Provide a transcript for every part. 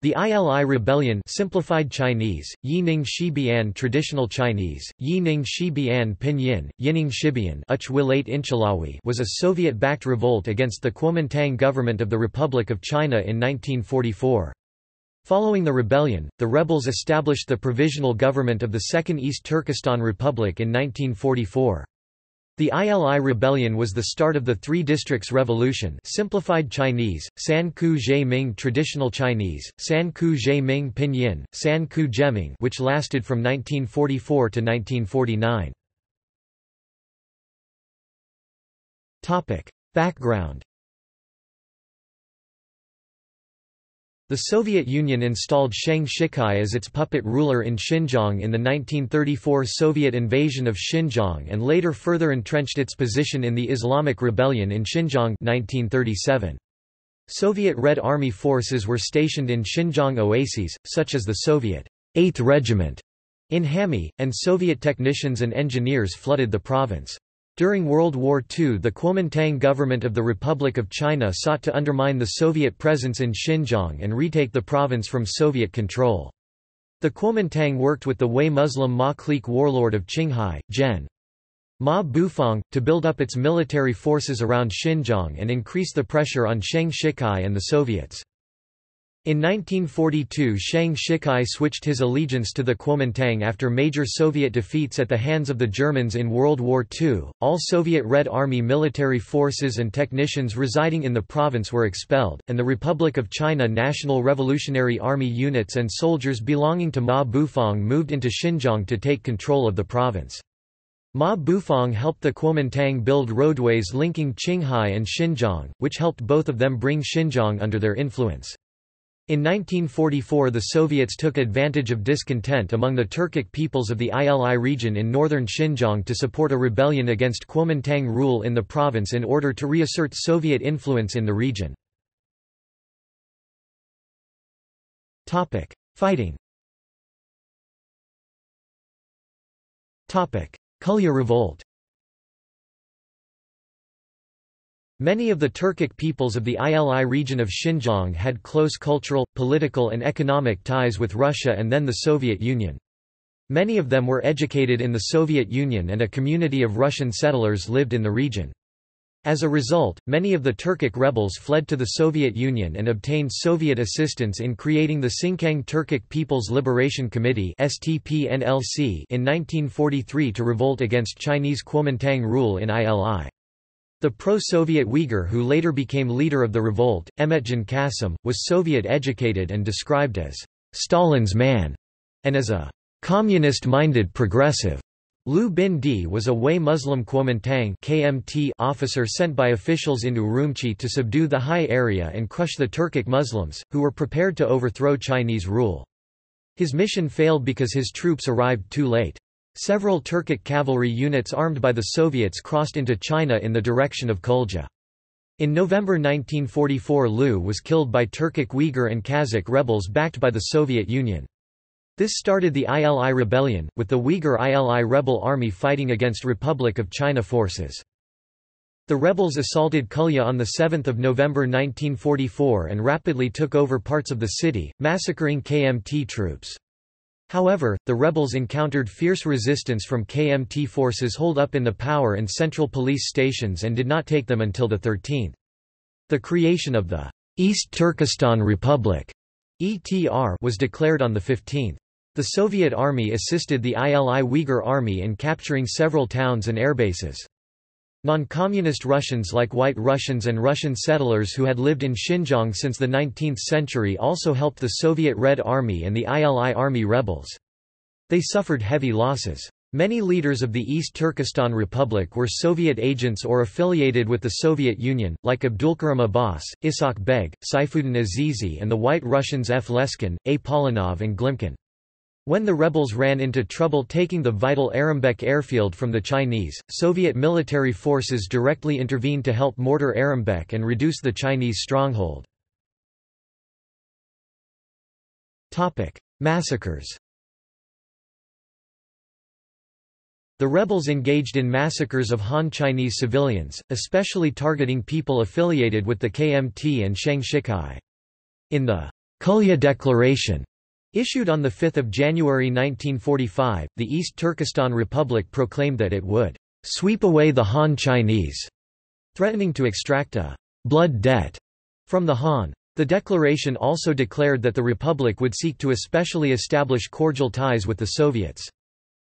The ILI rebellion simplified Chinese, Yining Shibian traditional Chinese, Yining Shibian Pinyin, Yining Shibian was a Soviet-backed revolt against the Kuomintang government of the Republic of China in 1944. Following the rebellion, the rebels established the Provisional Government of the Second East Turkestan Republic in 1944. The ILI rebellion was the start of the Three Districts Revolution simplified Chinese, San Ku Ming traditional Chinese, San Ku Ming Pinyin, San Ku Jeming which lasted from 1944 to 1949. Background The Soviet Union installed Sheng Shicai as its puppet ruler in Xinjiang in the 1934 Soviet invasion of Xinjiang and later further entrenched its position in the Islamic Rebellion in Xinjiang 1937. Soviet Red Army forces were stationed in Xinjiang oases, such as the Soviet 8th Regiment in Hami, and Soviet technicians and engineers flooded the province. During World War II the Kuomintang government of the Republic of China sought to undermine the Soviet presence in Xinjiang and retake the province from Soviet control. The Kuomintang worked with the Hui Muslim Ma clique warlord of Qinghai, Gen. Ma Bufang, to build up its military forces around Xinjiang and increase the pressure on Sheng Shicai and the Soviets. In 1942 Sheng Shicai switched his allegiance to the Kuomintang after major Soviet defeats at the hands of the Germans in World War II. All Soviet Red Army military forces and technicians residing in the province were expelled, and the Republic of China National Revolutionary Army units and soldiers belonging to Ma Bufang moved into Xinjiang to take control of the province. Ma Bufang helped the Kuomintang build roadways linking Qinghai and Xinjiang, which helped both of them bring Xinjiang under their influence. In 1944 the Soviets took advantage of discontent among the Turkic peoples of the ILI region in northern Xinjiang to support a rebellion against Kuomintang rule in the province in order to reassert Soviet influence in the region. Fighting Kulja Revolt Many of the Turkic peoples of the ILI region of Xinjiang had close cultural, political and economic ties with Russia and then the Soviet Union. Many of them were educated in the Soviet Union and a community of Russian settlers lived in the region. As a result, many of the Turkic rebels fled to the Soviet Union and obtained Soviet assistance in creating the Sinkiang Turkic People's Liberation Committee in 1943 to revolt against Chinese Kuomintang rule in ILI. The pro-Soviet Uyghur who later became leader of the revolt, Emetjan Kasim, was Soviet-educated and described as Stalin's man, and as a communist-minded progressive. Liu Bin Di was a Hui Muslim Kuomintang KMT officer sent by officials in Urumqi to subdue the Hai area and crush the Turkic Muslims, who were prepared to overthrow Chinese rule. His mission failed because his troops arrived too late. Several Turkic cavalry units armed by the Soviets crossed into China in the direction of Kulja. In November 1944 Liu was killed by Turkic Uyghur and Kazakh rebels backed by the Soviet Union. This started the ILI rebellion, with the Uyghur ILI rebel army fighting against Republic of China forces. The rebels assaulted Kulja on 7 November 1944 and rapidly took over parts of the city, massacring KMT troops. However, the rebels encountered fierce resistance from KMT forces holed up in the power and central police stations and did not take them until the 13th. The creation of the East Turkestan Republic ETR was declared on the 15th. The Soviet Army assisted the ILI Uyghur Army in capturing several towns and airbases. Non-communist Russians like White Russians and Russian settlers who had lived in Xinjiang since the 19th century also helped the Soviet Red Army and the ILI Army rebels. They suffered heavy losses. Many leaders of the East Turkestan Republic were Soviet agents or affiliated with the Soviet Union, like Abdulkarim Abbas, Ishak Beg, Saifuddin Azizi and the White Russians F. Leskin, A. Polanov and Glimkin. When the rebels ran into trouble taking the vital Arambek airfield from the Chinese, Soviet military forces directly intervened to help mortar Arambek and reduce the Chinese stronghold. Massacres The rebels engaged in massacres of Han Chinese civilians, especially targeting people affiliated with the KMT and Sheng Shicai. In the Kulja Declaration Issued on 5 January 1945, the East Turkestan Republic proclaimed that it would "...sweep away the Han Chinese", threatening to extract a "...blood debt", from the Han. The declaration also declared that the Republic would seek to especially establish cordial ties with the Soviets.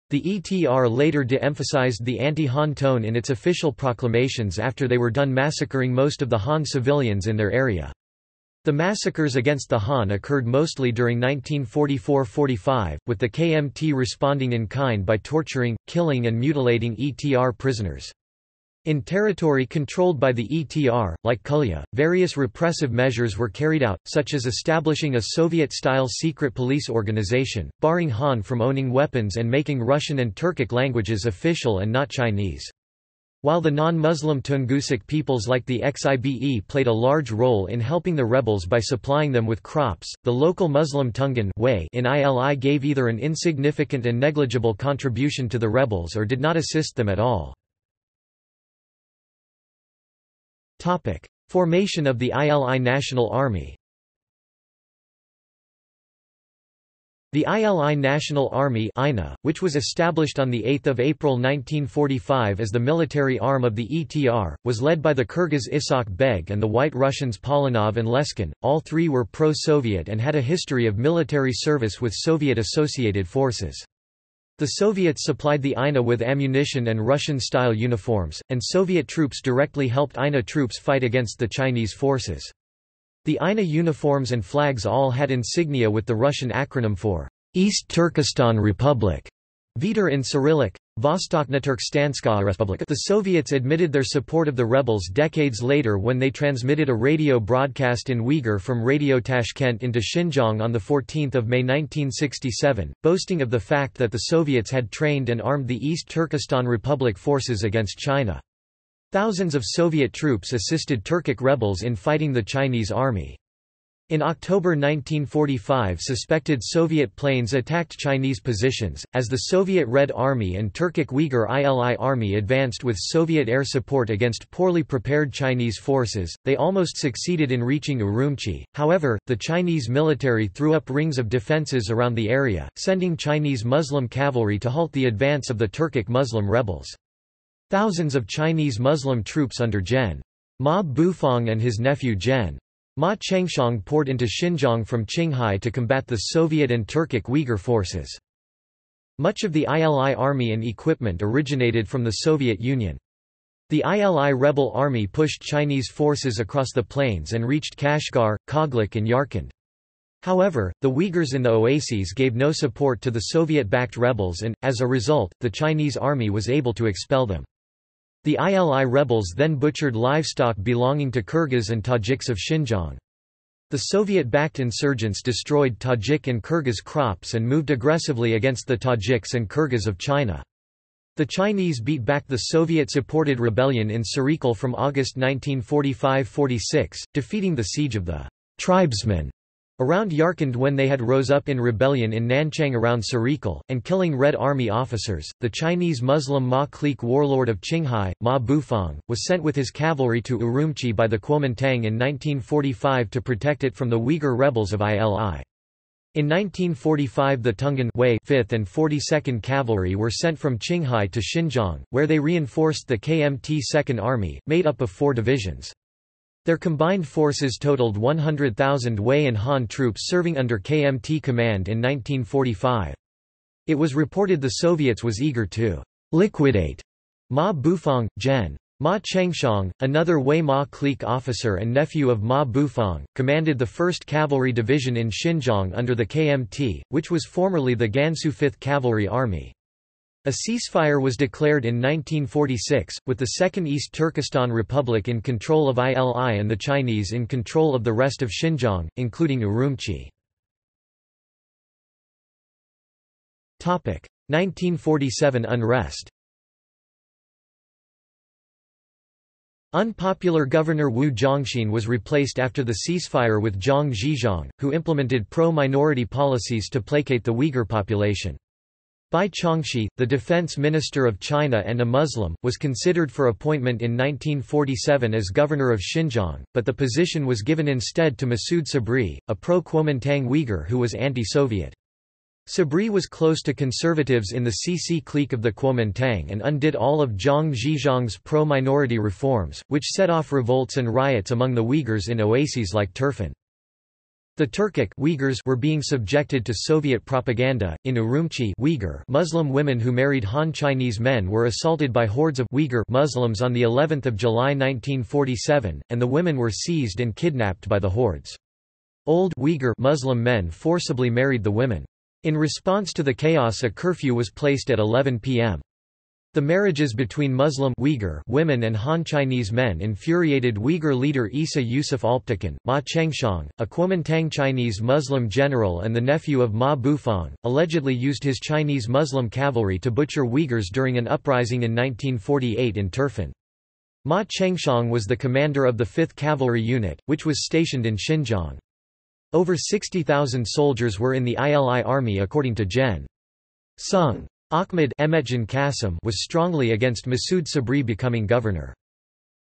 The ETR later de-emphasized the anti-Han tone in its official proclamations after they were done massacring most of the Han civilians in their area. The massacres against the Han occurred mostly during 1944–45, with the KMT responding in kind by torturing, killing and mutilating ETR prisoners. In territory controlled by the ETR, like Kulja, various repressive measures were carried out, such as establishing a Soviet-style secret police organization, barring Han from owning weapons and making Russian and Turkic languages official and not Chinese. While the non-Muslim Tungusic peoples like the Xibe played a large role in helping the rebels by supplying them with crops, the local Muslim Tungan in ILI gave either an insignificant and negligible contribution to the rebels or did not assist them at all. Formation of the ILI National Army The ILI National Army which was established on 8 April 1945 as the military arm of the ETR, was led by the Kyrgyz Isak Beg and the White Russians Polonov and Leskin, all three were pro-Soviet and had a history of military service with Soviet-associated forces. The Soviets supplied the INA with ammunition and Russian-style uniforms, and Soviet troops directly helped INA troops fight against the Chinese forces. The INA uniforms and flags all had insignia with the Russian acronym for East Turkestan Republic, Vitar in Cyrillic, Vostoknaturkstanskaya Respublika. The Soviets admitted their support of the rebels decades later when they transmitted a radio broadcast in Uyghur from Radio Tashkent into Xinjiang on 14 May 1967, boasting of the fact that the Soviets had trained and armed the East Turkestan Republic forces against China. Thousands of Soviet troops assisted Turkic rebels in fighting the Chinese army. In October 1945 suspected Soviet planes attacked Chinese positions, as the Soviet Red Army and Turkic Uyghur ILI Army advanced with Soviet air support against poorly prepared Chinese forces, they almost succeeded in reaching Urumqi, however, the Chinese military threw up rings of defences around the area, sending Chinese Muslim cavalry to halt the advance of the Turkic Muslim rebels. Thousands of Chinese Muslim troops under Gen. Ma Bufang and his nephew Gen. Ma Chengxiang poured into Xinjiang from Qinghai to combat the Soviet and Turkic Uyghur forces. Much of the ILI army and equipment originated from the Soviet Union. The ILI rebel army pushed Chinese forces across the plains and reached Kashgar, Khoglik and Yarkand. However, the Uyghurs in the oases gave no support to the Soviet-backed rebels and, as a result, the Chinese army was able to expel them. The ILI rebels then butchered livestock belonging to Kyrgyz and Tajiks of Xinjiang. The Soviet-backed insurgents destroyed Tajik and Kyrgyz crops and moved aggressively against the Tajiks and Kyrgyz of China. The Chinese beat back the Soviet-supported rebellion in Sarikul from August 1945–46, defeating the siege of the tribesmen Around Yarkand when they had rose up in rebellion in Nanchang around Sarikul, and killing Red Army officers, the Chinese Muslim Ma clique warlord of Qinghai, Ma Bufang, was sent with his cavalry to Urumqi by the Kuomintang in 1945 to protect it from the Uyghur rebels of ILI. In 1945 the Tungan Hui 5th and 42nd Cavalry were sent from Qinghai to Xinjiang, where they reinforced the KMT Second Army, made up of four divisions. Their combined forces totaled 100,000 Hui and Han troops serving under KMT command in 1945. It was reported the Soviets was eager to liquidate Ma Bufang, Gen. Ma Chengxiang, another Hui Ma clique officer and nephew of Ma Bufang, commanded the 1st Cavalry Division in Xinjiang under the KMT, which was formerly the Gansu 5th Cavalry Army. A ceasefire was declared in 1946, with the Second East Turkestan Republic in control of ILI and the Chinese in control of the rest of Xinjiang, including Urumqi. 1947 unrest Unpopular Governor Wu Zhongxin was replaced after the ceasefire with Zhang Zhizhong, who implemented pro-minority policies to placate the Uyghur population. Bai Chongxi, the defense minister of China and a Muslim, was considered for appointment in 1947 as governor of Xinjiang, but the position was given instead to Masoud Sabri, a pro-Kuomintang Uyghur who was anti-Soviet. Sabri was close to conservatives in the CC clique of the Kuomintang and undid all of Zhang Zhixiang's pro-minority reforms, which set off revolts and riots among the Uyghurs in oases like Turfan. The Turkic Uyghurs were being subjected to Soviet propaganda. In Urumqi Uyghur Muslim women who married Han Chinese men were assaulted by hordes of Uyghur Muslims on the 11th of July 1947, and the women were seized and kidnapped by the hordes. Old Uyghur Muslim men forcibly married the women. In response to the chaos a curfew was placed at 11 p.m. The marriages between Muslim Uyghur women and Han Chinese men infuriated Uyghur leader Isa Yusuf Alptekin. Ma Chengxiang, a Kuomintang Chinese Muslim general and the nephew of Ma Bufang, allegedly used his Chinese Muslim cavalry to butcher Uyghurs during an uprising in 1948 in Turfan. Ma Chengxiang was the commander of the 5th Cavalry Unit, which was stationed in Xinjiang. Over 60,000 soldiers were in the ILI army according to Gen. Sung. Ahmed was strongly against Masoud Sabri becoming governor.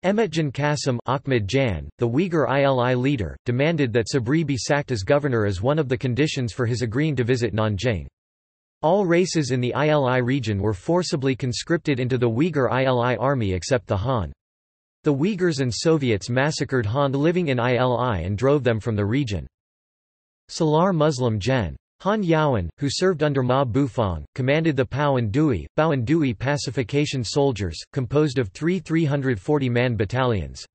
Emetjan Kasim Ahmed Jan, the Uyghur ILI leader, demanded that Sabri be sacked as governor as one of the conditions for his agreeing to visit Nanjing. All races in the ILI region were forcibly conscripted into the Uyghur ILI army except the Han. The Uyghurs and Soviets massacred Han living in ILI and drove them from the region. Salar Muslim Gen. Han Yaoan, who served under Ma Bufang, commanded the Pao and Dui, Bao and Dui pacification soldiers, composed of three 340-man battalions.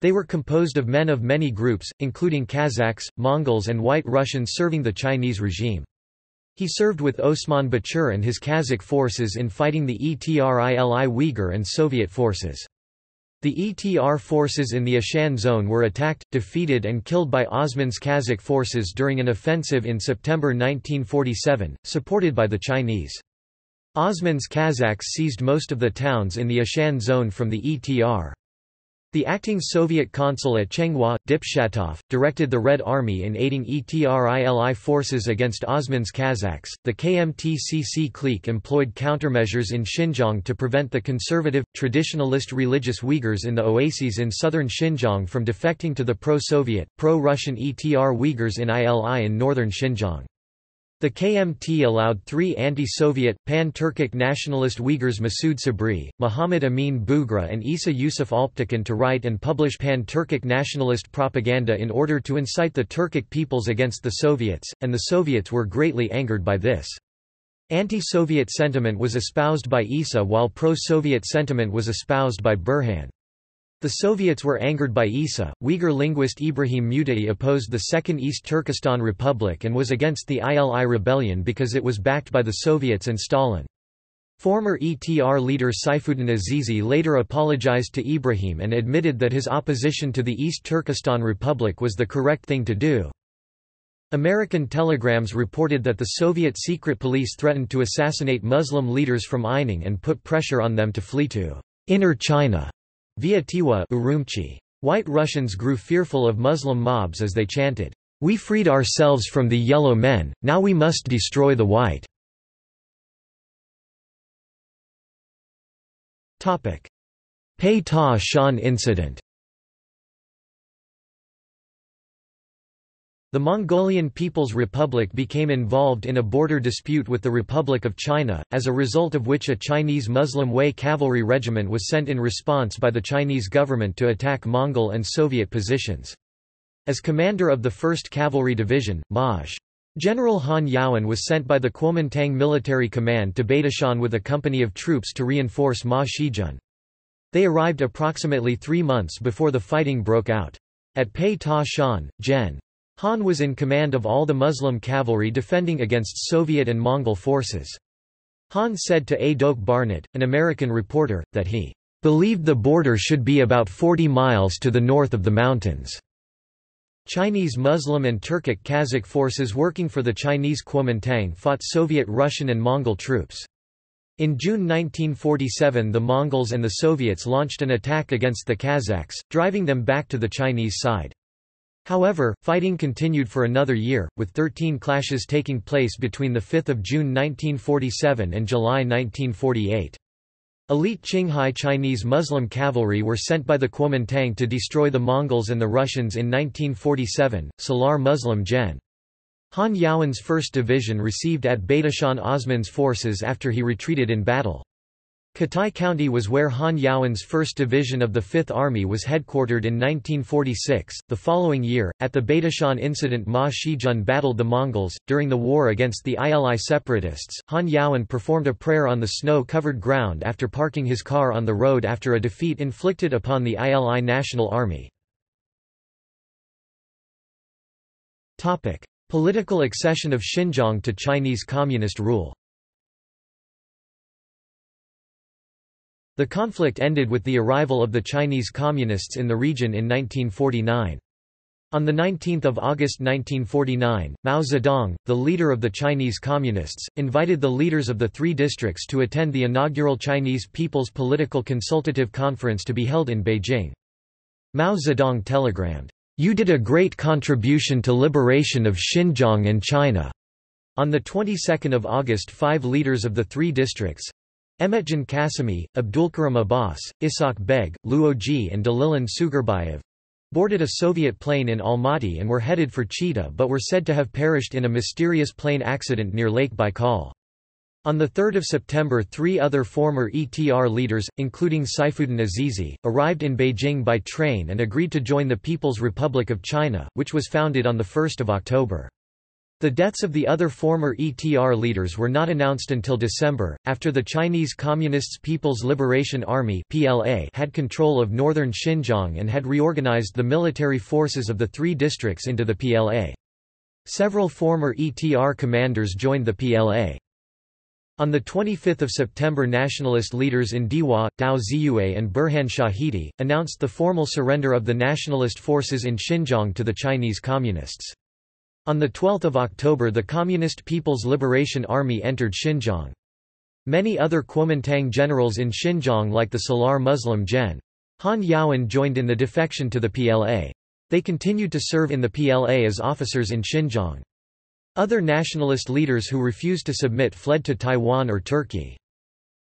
They were composed of men of many groups, including Kazakhs, Mongols and White Russians serving the Chinese regime. He served with Osman Bachur and his Kazakh forces in fighting the Etrili Uyghur and Soviet forces. The ETR forces in the Ashan zone were attacked, defeated and killed by Osman's Kazakh forces during an offensive in September 1947, supported by the Chinese. Osman's Kazakhs seized most of the towns in the Ashan zone from the ETR. The acting Soviet consul at Chenghua, Dipshatov, directed the Red Army in aiding ETRILI forces against Osman's Kazakhs. The KMT-CC clique employed countermeasures in Xinjiang to prevent the conservative, traditionalist religious Uyghurs in the oases in southern Xinjiang from defecting to the pro-Soviet, pro-Russian ETR Uyghurs in ILI in northern Xinjiang. The KMT allowed three anti-Soviet, pan-Turkic nationalist Uyghurs Masoud Sabri, Muhammad Amin Bughra and Isa Yusuf Alptekin to write and publish pan-Turkic nationalist propaganda in order to incite the Turkic peoples against the Soviets, and the Soviets were greatly angered by this. Anti-Soviet sentiment was espoused by Isa while pro-Soviet sentiment was espoused by Burhan. The Soviets were angered by Isa. Uyghur linguist Ibrahim Mutai opposed the Second East Turkestan Republic and was against the ILI rebellion because it was backed by the Soviets and Stalin. Former ETR leader Saifuddin Azizi later apologized to Ibrahim and admitted that his opposition to the East Turkestan Republic was the correct thing to do. American telegrams reported that the Soviet secret police threatened to assassinate Muslim leaders from Eining and put pressure on them to flee to Inner China. Via Tiwa Urumqi. White Russians grew fearful of Muslim mobs as they chanted, "'We freed ourselves from the yellow men, now we must destroy the white'". Pei Ta Shan incident The Mongolian People's Republic became involved in a border dispute with the Republic of China, as a result of which a Chinese Muslim Hui cavalry regiment was sent in response by the Chinese government to attack Mongol and Soviet positions. As commander of the 1st Cavalry Division, Maj. General Han Yaoan was sent by the Kuomintang Military Command to Beitashan with a company of troops to reinforce Ma Shijun. They arrived approximately three months before the fighting broke out. At Pei Ta Shan, Gen. Han was in command of all the Muslim cavalry defending against Soviet and Mongol forces. Han said to A. Doak Barnett, an American reporter, that he believed the border should be about 40 miles to the north of the mountains. Chinese Muslim and Turkic Kazakh forces working for the Chinese Kuomintang fought Soviet Russian and Mongol troops. In June 1947 the Mongols and the Soviets launched an attack against the Kazakhs, driving them back to the Chinese side. However, fighting continued for another year, with 13 clashes taking place between 5 June 1947 and July 1948. Elite Qinghai Chinese Muslim cavalry were sent by the Kuomintang to destroy the Mongols and the Russians in 1947, Salar Muslim Gen. Han Yaoan's 1st Division received at Badashan Osman's forces after he retreated in battle. Katai County was where Han Yaoan's 1st Division of the Fifth Army was headquartered in 1946. The following year, at the Badashan incident Ma Shijun battled the Mongols. During the war against the ILI separatists, Han Yaoan performed a prayer on the snow-covered ground after parking his car on the road after a defeat inflicted upon the ILI National Army. Political accession of Xinjiang to Chinese Communist rule The conflict ended with the arrival of the Chinese Communists in the region in 1949. On 19 August 1949, Mao Zedong, the leader of the Chinese Communists, invited the leaders of the three districts to attend the inaugural Chinese People's Political Consultative Conference to be held in Beijing. Mao Zedong telegrammed, "'You did a great contribution to liberation of Xinjiang and China." On the 22nd of August five leaders of the three districts, Emetjan Kasimi, Abdulkarim Abbas, Ishaq Beg, Luoji and Dalilan Sugarbayev boarded a Soviet plane in Almaty and were headed for Chita but were said to have perished in a mysterious plane accident near Lake Baikal. On 3 September three other former ETR leaders, including Saifuddin Azizi, arrived in Beijing by train and agreed to join the People's Republic of China, which was founded on 1 October. The deaths of the other former ETR leaders were not announced until December, after the Chinese Communists People's Liberation Army had control of northern Xinjiang and had reorganized the military forces of the three districts into the PLA. Several former ETR commanders joined the PLA. On 25 September nationalist leaders in Diwa, Tao Zhiyue and Burhan Shahidi, announced the formal surrender of the nationalist forces in Xinjiang to the Chinese Communists. On 12 October the Communist People's Liberation Army entered Xinjiang. Many other Kuomintang generals in Xinjiang like the Salar Muslim Gen. Han Yaoan joined in the defection to the PLA. They continued to serve in the PLA as officers in Xinjiang. Other nationalist leaders who refused to submit fled to Taiwan or Turkey.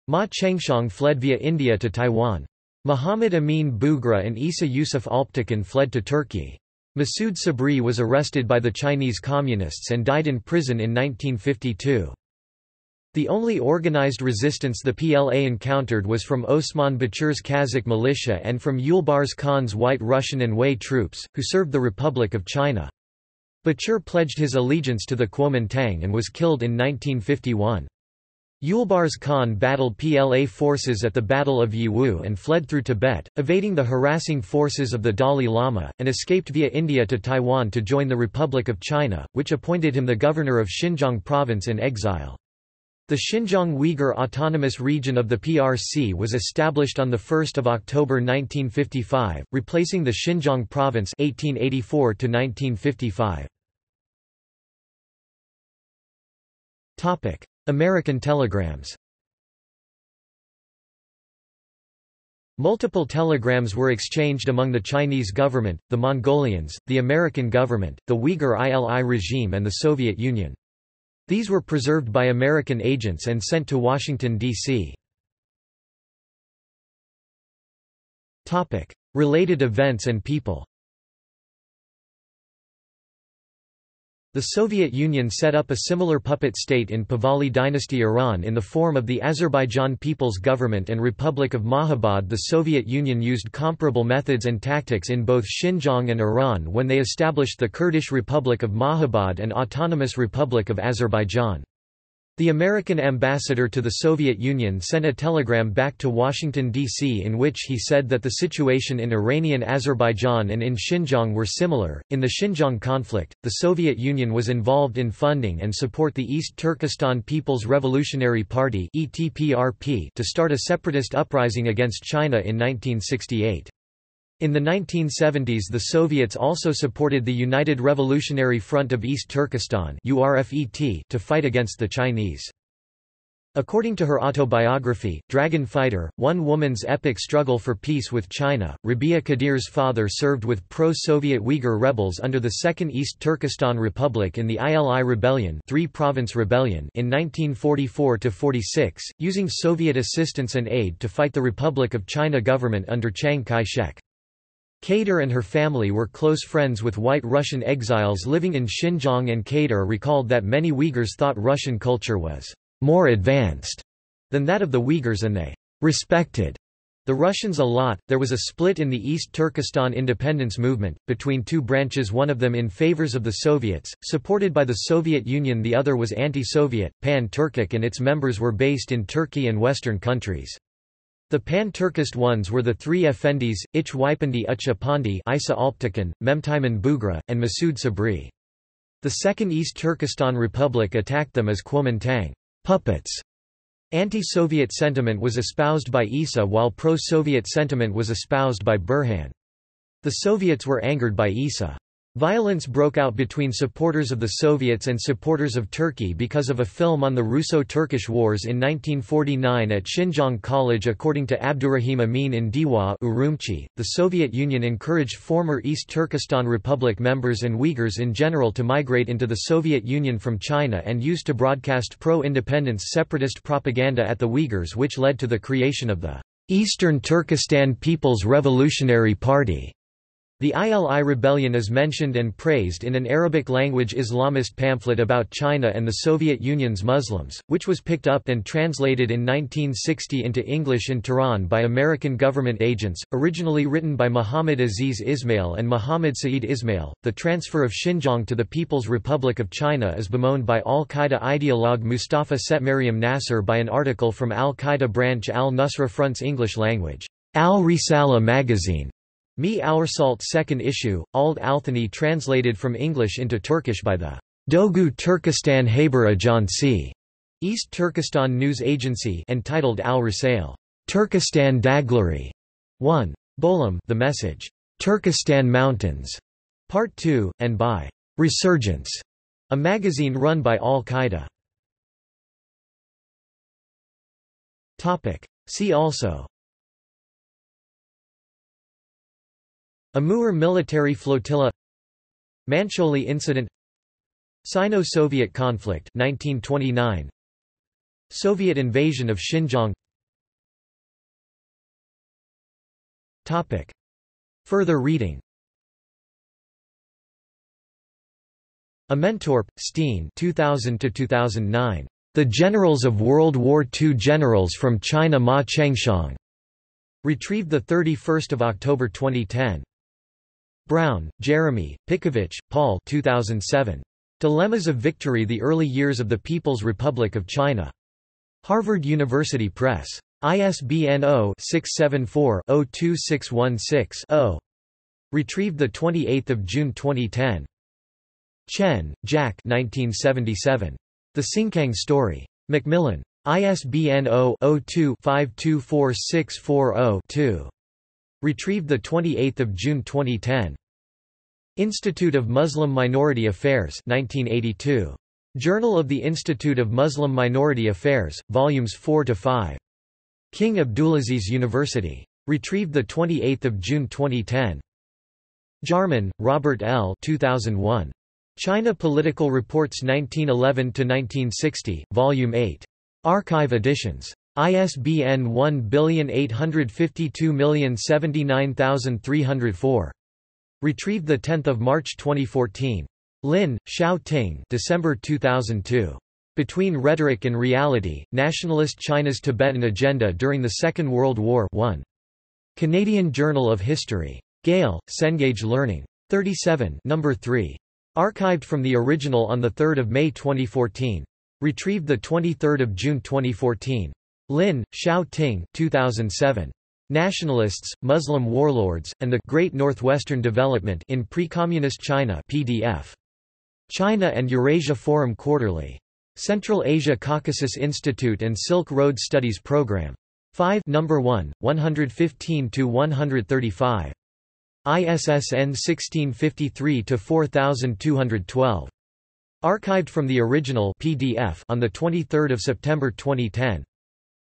Ma Chengxiang fled via India to Taiwan. Muhammad Amin Bugra and Isa Yusuf Alptekin fled to Turkey. Masood Sabri was arrested by the Chinese Communists and died in prison in 1952. The only organized resistance the PLA encountered was from Osman Bachir's Kazakh militia and from Yulbars Khan's White Russian and Hui troops, who served the Republic of China. Bachir pledged his allegiance to the Kuomintang and was killed in 1951. Yulbars Khan battled PLA forces at the Battle of Yiwu and fled through Tibet, evading the harassing forces of the Dalai Lama, and escaped via India to Taiwan to join the Republic of China, which appointed him the governor of Xinjiang province in exile. The Xinjiang Uyghur Autonomous Region of the PRC was established on 1 October 1955, replacing the Xinjiang Province 1884 -1955. American telegrams Multiple telegrams were exchanged among the Chinese government, the Mongolians, the American government, the Uyghur ILI regime and the Soviet Union. These were preserved by American agents and sent to Washington, D.C. Related events and people The Soviet Union set up a similar puppet state in Pahlavi dynasty Iran in the form of the Azerbaijan People's Government and Republic of Mahabad The Soviet Union used comparable methods and tactics in both Xinjiang and Iran when they established the Kurdish Republic of Mahabad and Autonomous Republic of Azerbaijan. The American ambassador to the Soviet Union sent a telegram back to Washington, D.C. in which he said that the situation in Iranian Azerbaijan and in Xinjiang were similar. In the Xinjiang conflict, the Soviet Union was involved in funding and support the East Turkestan People's Revolutionary Party to start a separatist uprising against China in 1968. In the 1970s the Soviets also supported the United Revolutionary Front of East Turkestan to fight against the Chinese. According to her autobiography, Dragon Fighter, One Woman's Epic Struggle for Peace with China, Rebiya Kadeer's father served with pro-Soviet Uyghur rebels under the Second East Turkestan Republic in the ILI Rebellion, Three-Province Rebellion in 1944–46, using Soviet assistance and aid to fight the Republic of China government under Chiang Kai-shek. Kadeer and her family were close friends with white Russian exiles living in Xinjiang and Kadeer recalled that many Uyghurs thought Russian culture was more advanced than that of the Uyghurs and they respected the Russians a lot. There was a split in the East Turkestan independence movement, between two branches one of them in favors of the Soviets, supported by the Soviet Union the other was anti-Soviet, pan-Turkic and its members were based in Turkey and Western countries. The pan-Turkist ones were the three Effendis, Ich Wipandi Ucha Pandi Isa Alptekin, Memtiman Bugra, and Masood Sabri. The Second East Turkestan Republic attacked them as Kuomintang puppets. Anti-Soviet sentiment was espoused by Isa while pro-Soviet sentiment was espoused by Burhan. The Soviets were angered by Isa. Violence broke out between supporters of the Soviets and supporters of Turkey because of a film on the Russo-Turkish Wars in 1949 at Xinjiang College according to Abdurrahim Amin in Diwa Urumqi, the Soviet Union encouraged former East Turkestan Republic members and Uyghurs in general to migrate into the Soviet Union from China and used to broadcast pro-independence separatist propaganda at the Uyghurs which led to the creation of the Eastern Turkestan People's Revolutionary Party. The ILI rebellion is mentioned and praised in an Arabic-language Islamist pamphlet about China and the Soviet Union's Muslims, which was picked up and translated in 1960 into English in Tehran by American government agents, originally written by Muhammad Aziz Ismail and Muhammad Saeed Ismail. The transfer of Xinjiang to the People's Republic of China is bemoaned by al-Qaeda ideologue Mustafa Setmariam Nasser by an article from al-Qaeda branch al-Nusra Front's English language, Al-Risala magazine. Mi Oursalt second issue, Ald Althani translated from English into Turkish by the Dogu Turkestan Haber Ajansi East Turkestan News Agency entitled Al Risale, Turkestan Dagleri 1. Bolam The Message, Turkestan Mountains, Part 2, and by Resurgence, a magazine run by Al-Qaeda. See also Amur military flotilla. Mancholi incident. Sino-Soviet conflict 1929 Soviet invasion of Xinjiang. Topic. Further reading. Ammentorp, Steen 2000 to 2009 The Generals of World War II Generals from China Ma Chengxiang. Retrieved 31 October 2010 Brown, Jeremy, Pickowicz, Paul 2007. Dilemmas of Victory The Early Years of the People's Republic of China. Harvard University Press. ISBN 0-674-02616-0. Retrieved 28 June 2010. Chen, Jack 1977. The Sinkiang Story. Macmillan. ISBN 0-02-524640-2. Retrieved 28 June 2010. Institute of Muslim Minority Affairs 1982. Journal of the Institute of Muslim Minority Affairs, Volumes 4–5. King Abdulaziz University. Retrieved 28 June 2010. Jarman, Robert L. 2001. China Political Reports 1911–1960, Volume 8. Archive editions. ISBN 1852079304. Retrieved 10 March 2014. Lin, Xiao Ting December 2002. Between Rhetoric and Reality, Nationalist China's Tibetan Agenda During the Second World War 1. Canadian Journal of History. Gale, Cengage Learning. 37 number 3. Archived from the original on 3 May 2014. Retrieved 23 June 2014. Lin, Xiao Ting 2007. Nationalists, Muslim Warlords, and the Great Northwestern Development in Pre-Communist China PDF. China and Eurasia Forum Quarterly. Central Asia Caucasus Institute and Silk Road Studies Program. 5 number 1, 115–135. ISSN 1653–4212. Archived from the original PDF on 23 September 2010.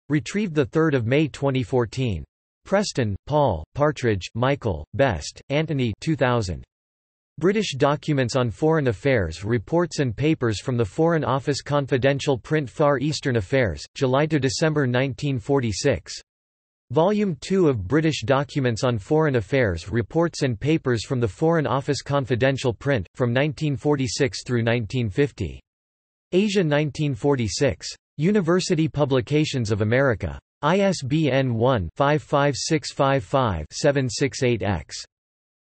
Retrieved 3 May 2014. Preston, Paul, Partridge, Michael, Best, Anthony 2000. British Documents on Foreign Affairs Reports and Papers from the Foreign Office Confidential Print Far Eastern Affairs, July to December 1946. Volume 2 of British Documents on Foreign Affairs Reports and Papers from the Foreign Office Confidential Print, from 1946 through 1950. Asia 1946. University Publications of America. ISBN 1-55655-768-X.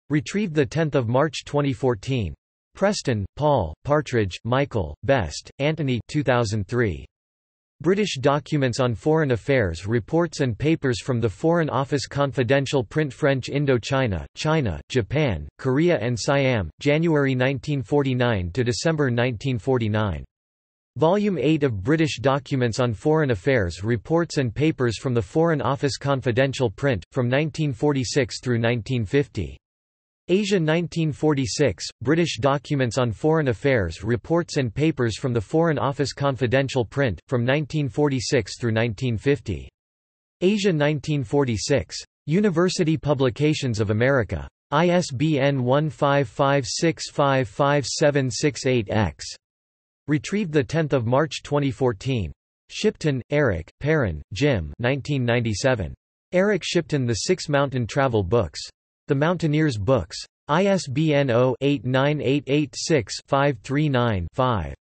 Retrieved 10 March 2014. Preston, Paul, Partridge, Michael, Best, Anthony 2003. British Documents on Foreign Affairs Reports and Papers from the Foreign Office Confidential Print French Indochina, China, Japan, Korea and Siam, January 1949 to December 1949. Volume 8 of British Documents on Foreign Affairs Reports and Papers from the Foreign Office Confidential Print, from 1946 through 1950. Asia 1946, British Documents on Foreign Affairs Reports and Papers from the Foreign Office Confidential Print, from 1946 through 1950. Asia 1946. University Publications of America. ISBN 1-55655-5768-X. Retrieved 10 March 2014. Shipton, Eric, Perrin, Jim 1997. Eric Shipton The Six Mountain Travel Books. The Mountaineers Books. ISBN 0-89886-539-5.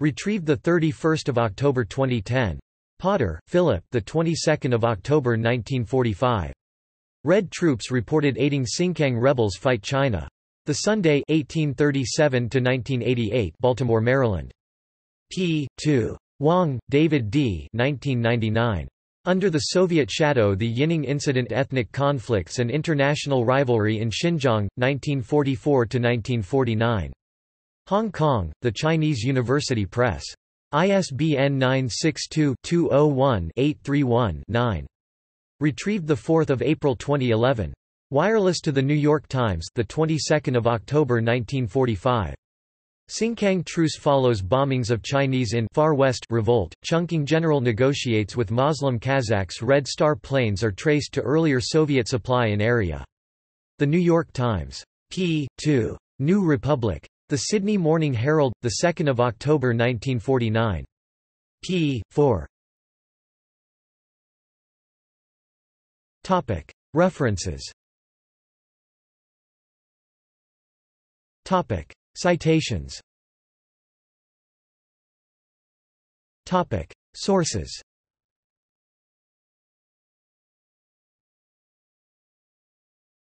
Retrieved 31 October 2010. Potter, Philip the 22nd of October 1945. Red troops reported aiding Xinjiang rebels fight China. The Sunday 1837 Baltimore, Maryland. p. 2. Wang, David D. 1999. Under the Soviet shadow The Yining Incident Ethnic Conflicts and International Rivalry in Xinjiang, 1944–1949. Hong Kong, The Chinese University Press. ISBN 962-201-831-9. Retrieved 4 April 2011. Wireless to The New York Times, the 22nd of October 1945. Xinjiang truce follows bombings of Chinese in Far West revolt. Chungking general negotiates with Muslim Kazakhs. Red Star planes are traced to earlier Soviet supply in area. The New York Times. p. 2. New Republic. The Sydney Morning Herald, 2 October 1949. p. 4. References Topic: Citations. Topic: Sources.